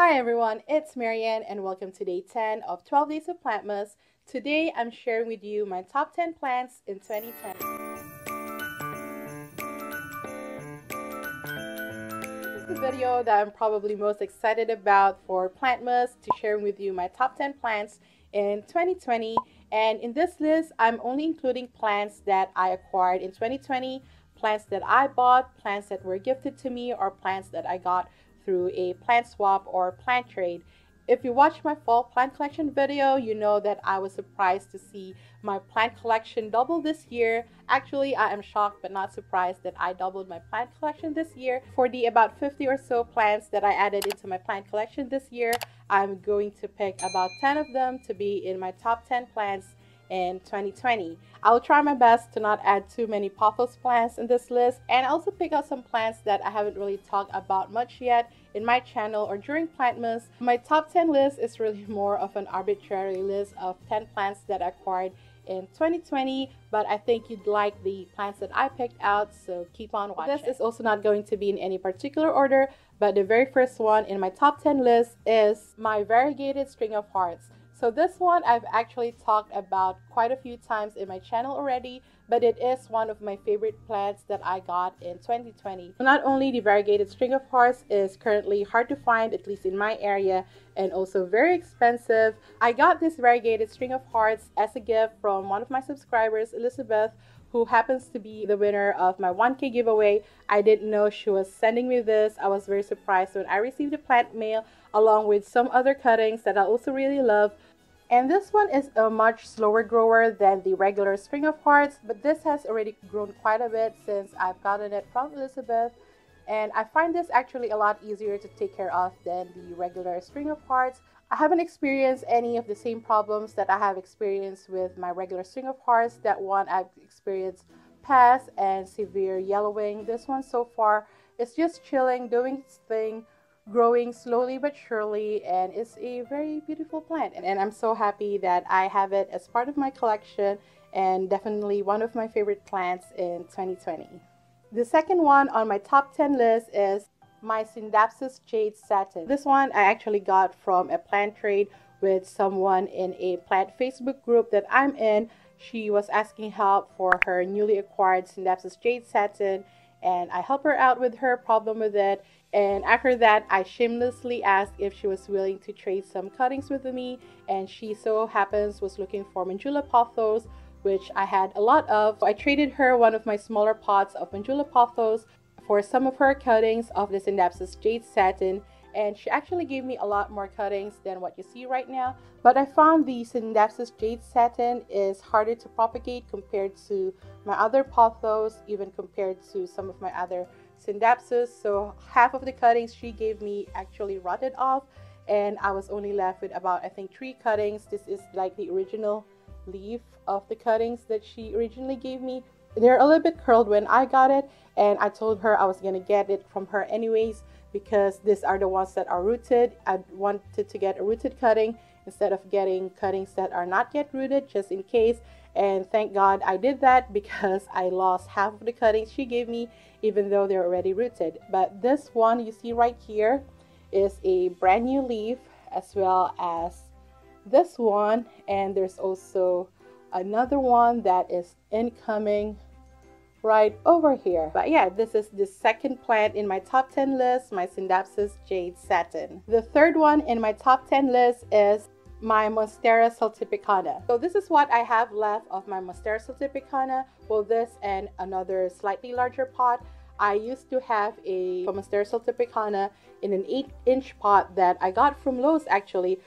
Hi everyone, it's Marianne and welcome to day 10 of 12 Days of Plantmas. Today I'm sharing with you my top 10 plants in 2010. This is the video that I'm probably most excited about for Plantmas to share with you my top 10 plants in 2020 and in this list I'm only including plants that I acquired in 2020, plants that I bought, plants that were gifted to me or plants that I got through a plant swap or plant trade. If you watch my fall plant collection video, you know that I was surprised to see my plant collection double this year. Actually, I am shocked but not surprised that I doubled my plant collection this year. For the about 50 or so plants that I added into my plant collection this year, I'm going to pick about 10 of them to be in my top 10 plants in 2020. I'll try my best to not add too many pothos plants in this list and also pick out some plants that I haven't really talked about much yet in my channel or during Plantmas. My top 10 list is really more of an arbitrary list of 10 plants that I acquired in 2020 but I think you'd like the plants that I picked out so keep on watching. This is also not going to be in any particular order but the very first one in my top 10 list is my variegated string of hearts. So this one I've actually talked about quite a few times in my channel already, but it is one of my favorite plants that I got in 2020. Not only the variegated string of hearts is currently hard to find, at least in my area, and also very expensive. I got this variegated string of hearts as a gift from one of my subscribers, Elizabeth, who happens to be the winner of my 1k giveaway. I didn't know she was sending me this. I was very surprised when I received the plant mail along with some other cuttings that I also really love. And this one is a much slower grower than the regular string of hearts, but this has already grown quite a bit since I've gotten it from Elizabeth. And I find this actually a lot easier to take care of than the regular string of hearts. I haven't experienced any of the same problems that I have experienced with my regular string of hearts. That one I've experienced pest and severe yellowing. This one so far is just chilling, doing its thing growing slowly but surely and it's a very beautiful plant and I'm so happy that I have it as part of my collection and definitely one of my favorite plants in 2020. The second one on my top 10 list is my Scindapsus Jade Satin. This one I actually got from a plant trade with someone in a plant Facebook group that I'm in. She was asking help for her newly acquired Scindapsus Jade Satin and I help her out with her problem with it and after that, I shamelessly asked if she was willing to trade some cuttings with me, and she so happens was looking for Manjula pothos, which I had a lot of. So I traded her one of my smaller pots of Manjula pothos for some of her cuttings of the Scindapsus Jade Satin, and she actually gave me a lot more cuttings than what you see right now. But I found the Scindapsus Jade Satin is harder to propagate compared to my other pothos, even compared to some of my other Scindapsus. So half of the cuttings she gave me actually rotted off and I was only left with about I think three cuttings. This is like the original leaf of the cuttings that she originally gave me. They're a little bit curled when I got it and I told her I was gonna get it from her anyways because these are the ones that are rooted. I wanted to get a rooted cutting instead of getting cuttings that are not yet rooted just in case and thank God I did that because I lost half of the cuttings she gave me even though they're already rooted. But this one you see right here is a brand new leaf as well as this one and there's also another one that is incoming right over here. But yeah, this is the second plant in my top 10 list, my Scindapsus Jade Satin. The third one in my top 10 list is my Monstera siltepecana. So this is what I have left of my Monstera siltepecana. Well, this and another slightly larger pot. I used to have a Monstera siltepecana in an 8 inch pot that I got from Lowe's actually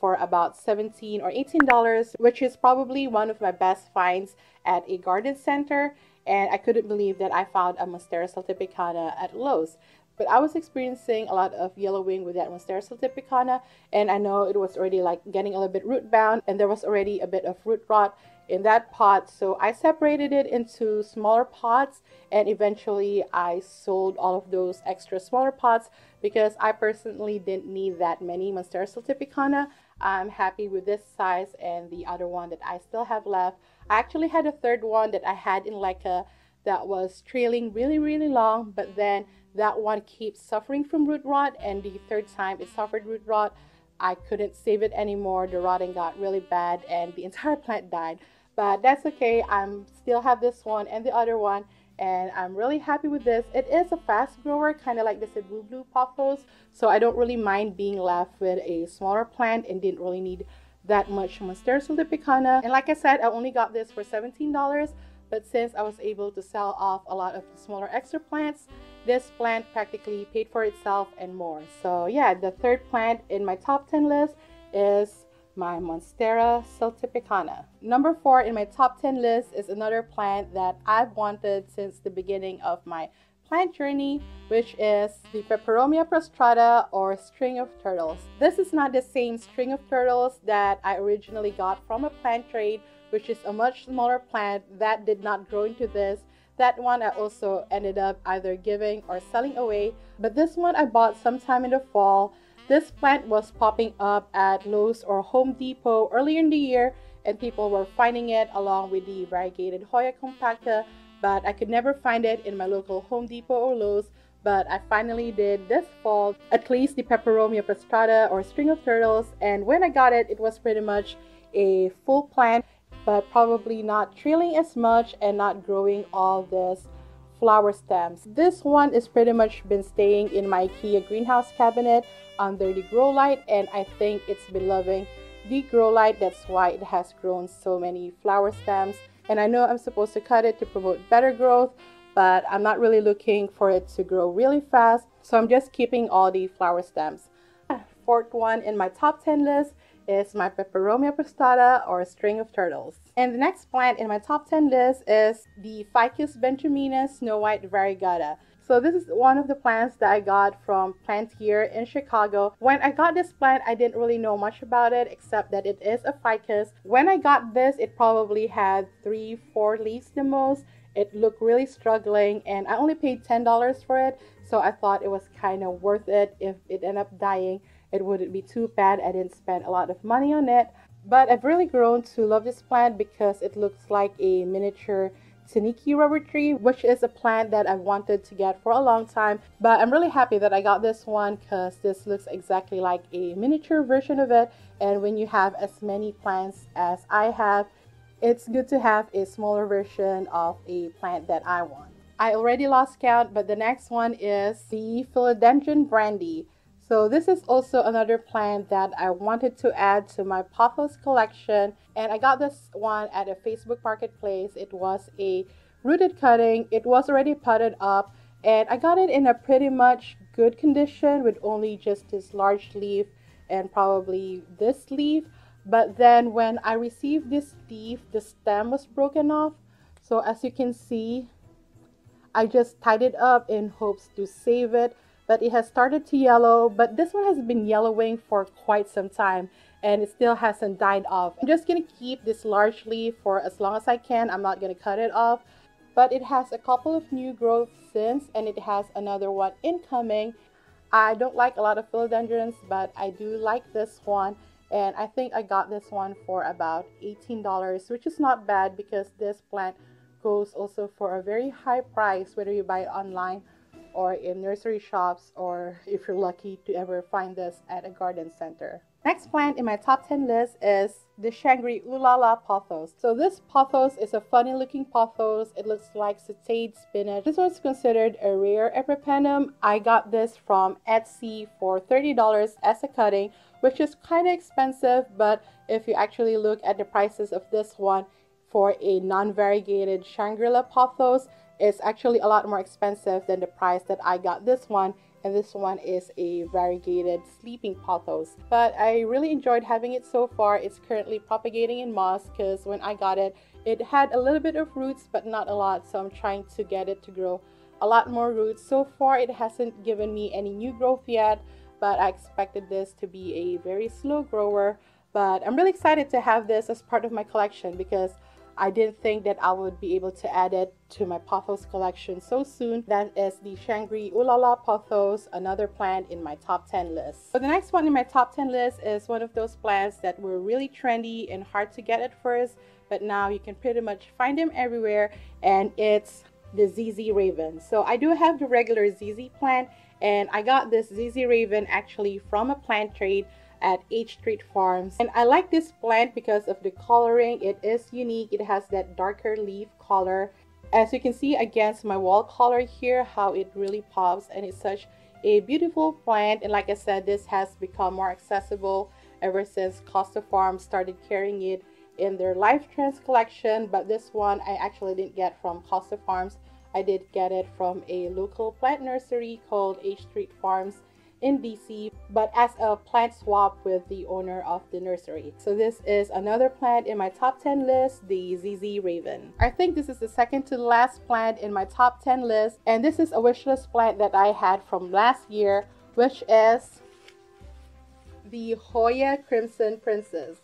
for about 17 or $18 which is probably one of my best finds at a garden center and I couldn't believe that I found a Monstera siltepecana at Lowe's. But I was experiencing a lot of yellowing with that Monstera siltepecana, and I know it was already like getting a little bit root bound, and there was already a bit of root rot in that pot. So I separated it into smaller pots, and eventually I sold all of those extra smaller pots because I personally didn't need that many Monstera siltepecana. I'm happy with this size and the other one that I still have left. I actually had a third one that I had in like a that was trailing really, really long, but then that one keeps suffering from root rot. And the third time it suffered root rot, I couldn't save it anymore. The rotting got really bad and the entire plant died. But that's okay. I'm still have this one and the other one and I'm really happy with this. It is a fast grower, kind of like the Cebu Blue Pothos, so I don't really mind being left with a smaller plant and didn't really need that much Monstera Siltepecana. And like I said, I only got this for $17, but since I was able to sell off a lot of the smaller extra plants, this plant practically paid for itself and more. So yeah, the third plant in my top 10 list is my Monstera Siltepecana. Number four in my top 10 list is another plant that I've wanted since the beginning of my plant journey, which is the Peperomia prostrata or string of turtles. This is not the same string of turtles that I originally got from a plant trade, which is a much smaller plant that did not grow into this. That one I also ended up either giving or selling away, but this one I bought sometime in the fall. This plant was popping up at Lowe's or Home Depot earlier in the year, and people were finding it along with the variegated Hoya compacta but I could never find it in my local Home Depot or Lowe's. But I finally did this fall, at least the Peperomia prostrata or string of turtles. And when I got it, it was pretty much a full plant, but probably not trailing as much and not growing all this flower stems. This one is pretty much been staying in my IKEA greenhouse cabinet under the grow light and I think it's been loving the grow light. That's why it has grown so many flower stems and I know I'm supposed to cut it to promote better growth, but I'm not really looking for it to grow really fast. So I'm just keeping all the flower stems. Fourth one in my top 10 list is my Peperomia prostrata or string of turtles. And the next plant in my top 10 list is the Ficus benjamina snow white variegata. So this is one of the plants that I got from Plantier in Chicago. When I got this plant, I didn't really know much about it except that it is a ficus. When I got this, it probably had three, four leaves the most. It looked really struggling and I only paid $10 for it. So I thought it was kind of worth it. If it ended up dying, it wouldn't be too bad. I didn't spend a lot of money on it. But I've really grown to love this plant because it looks like a miniature Tineke rubber tree, which is a plant that I've wanted to get for a long time. But I'm really happy that I got this one because this looks exactly like a miniature version of it. And when you have as many plants as I have, it's good to have a smaller version of a plant that I want. I already lost count, but the next one is the Philodendron brandy. So this is also another plant that I wanted to add to my pothos collection. And I got this one at a Facebook marketplace. It was a rooted cutting. It was already potted up. And I got it in a pretty much good condition with only just this large leaf and probably this leaf. But then when I received this leaf, the stem was broken off. So as you can see, I just tied it up in hopes to save it but it has started to yellow but this one has been yellowing for quite some time and it still hasn't died off. I'm just gonna keep this large leaf for as long as i can. I'm not gonna cut it off but it has a couple of new growth since and it has another one incoming. I don't like a lot of philodendrons but i do like this one and i think i got this one for about $18 which is not bad because this plant goes also for a very high price whether you buy it online or in nursery shops or if you're lucky to ever find this at a garden center. Next plant in my top 10 list is the Shangri Oohlala pothos. So this pothos is a funny looking pothos. It looks like sauteed spinach. This one's considered a rare epipremnum. I got this from Etsy for $30 as a cutting, which is kind of expensive, but if you actually look at the prices of this one for a non-variegated Shangri-La pothos, it's actually a lot more expensive than the price that I got this one and this one is a variegated sleeping pothos. But I really enjoyed having it so far. It's currently propagating in moss because when I got it it had a little bit of roots but not a lot so I'm trying to get it to grow a lot more roots. So far it hasn't given me any new growth yet but I expected this to be a very slow grower. But I'm really excited to have this as part of my collection because I didn't think that I would be able to add it to my pothos collection so soon. That is the Shangri Oohlala pothos, another plant in my top 10 list. So the next one in my top 10 list is one of those plants that were really trendy and hard to get at first, but now you can pretty much find them everywhere and it's the ZZ Raven. So I do have the regular ZZ plant and I got this ZZ Raven actually from a plant trade at H Street Farms. And I like this plant because of the coloring. It is unique. It has that darker leaf color. As you can see against my wall color here, how it really pops and it's such a beautiful plant. And like I said, this has become more accessible ever since Costa Farms started carrying it in their Life Trends collection. But this one I actually didn't get from Costa Farms. I did get it from a local plant nursery called H Street Farms in DC, but as a plant swap with the owner of the nursery. So this is another plant in my top 10 list, the ZZ Raven. I think this is the second to last plant in my top 10 list, and this is a wishlist plant that I had from last year, which is the Hoya Krimson Princess.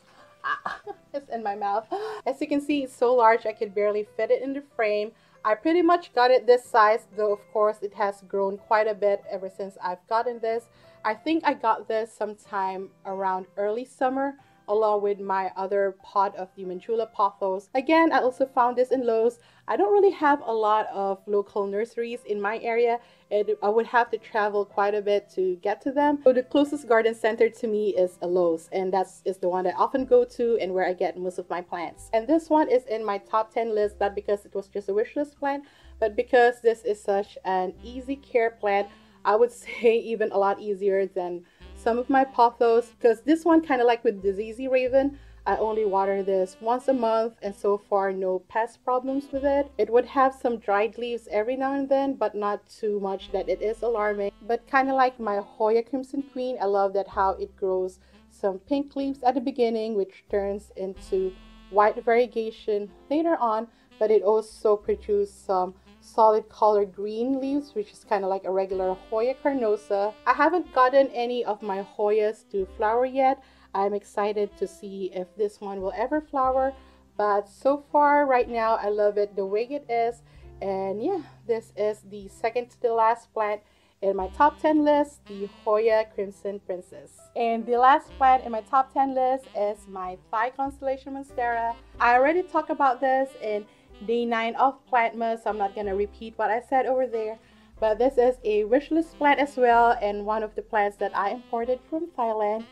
Ah, it's in my mouth. As you can see, it's so large I could barely fit it in the frame. I pretty much got it this size, though of course it has grown quite a bit ever since I've gotten this. I think I got this sometime around early summer along with my other pot of the Manjula pothos. Again, I also found this in Lowe's. I don't really have a lot of local nurseries in my area and I would have to travel quite a bit to get to them. So the closest garden center to me is a Lowe's and that's is the one that I often go to and where I get most of my plants. And this one is in my top 10 list not because it was just a wish list plant but because this is such an easy care plant I would say even a lot easier than some of my pothos because this one kind of like with ZZ Raven I only water this once a month and so far no pest problems with it. It would have some dried leaves every now and then but not too much that it is alarming. But kind of like my Hoya Krimson Queen, I love that how it grows some pink leaves at the beginning which turns into white variegation later on but it also produces some solid color green leaves which is kind of like a regular Hoya carnosa. I haven't gotten any of my Hoyas to flower yet. I'm excited to see if this one will ever flower but so far right now I love it the way it is and yeah this is the second to the last plant in my top 10 list the Hoya Krimson Princess and the last plant in my top 10 list is my Thai Constellation Monstera I already talked about this in day 9 of Plantmas. So I'm not going to repeat what I said over there. But this is a wishlist plant as well and one of the plants that I imported from Thailand.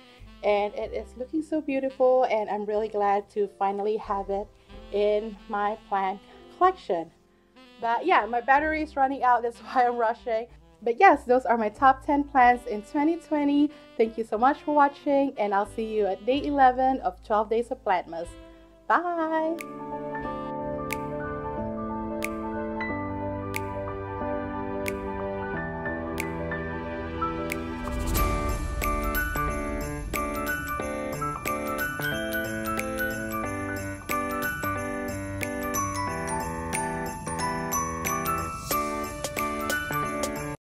And it is looking so beautiful and I'm really glad to finally have it in my plant collection. But yeah, my battery is running out. That's why I'm rushing. But yes, those are my top 10 plants in 2020. Thank you so much for watching and I'll see you at day 11 of 12 Days of Plantmas. Bye!